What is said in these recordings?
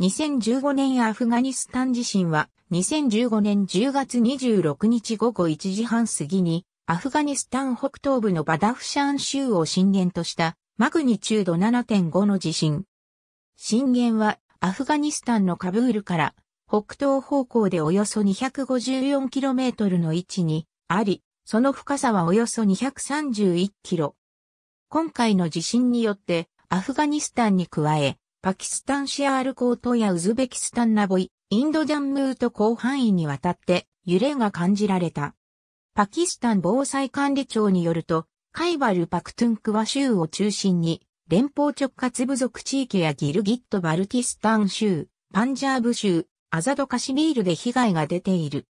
2015年アフガニスタン地震は2015年10月26日午後1時半過ぎにアフガニスタン北東部のバダフシャン州を震源としたマグニチュード7.5の地震。震源はアフガニスタンのカブールから北東方向でおよそ 254km の位置にあり、その深さはおよそ231キロ。今回の地震によってアフガニスタンに加え、パキスタンシアールコートやウズベキスタンナボイ、インドジャンムーと広範囲にわたって揺れが感じられた。パキスタン防災管理庁によると、カイバルパクトゥンクワ州を中心に、連邦直轄部族地域やギルギット・バルティスタン州、パンジャーブ州、アザドカシミールで被害が出ている。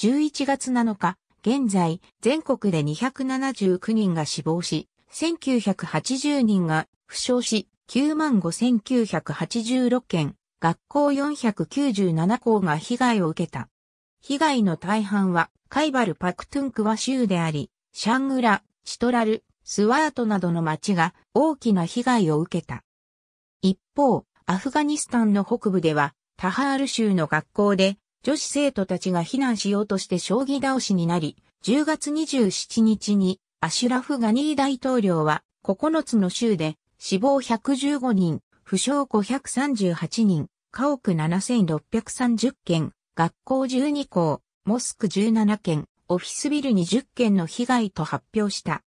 11月7日、現在、全国で279人が死亡し、1980人が負傷し、95,986件、学校497校が被害を受けた。被害の大半はカイバル・パクトゥンクワ州であり、シャングラ、チトラル、スワートなどの町が大きな被害を受けた。一方、アフガニスタンの北部では、タハール州の学校で女子生徒たちが避難しようとして将棋倒しになり、10月27日にアシュラフ・ガニー大統領は9つの州で死亡115人、負傷538人、家屋7630件、学校12校、モスク17件、オフィスビル20件の被害と発表した。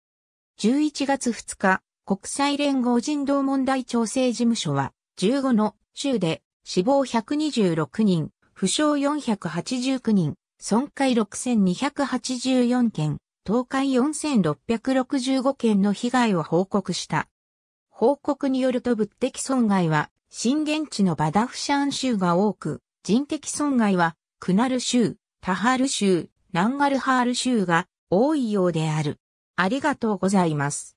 11月2日、国際連合人道問題調整事務所は15の州で死亡126人、負傷489人、損壊6284件、倒壊4665件の被害を報告した。報告によると物的損害は震源地のバダフシャン州が多く、人的損害はクナル州、タハル州、ナンガルハール州が多いようである。ありがとうございます。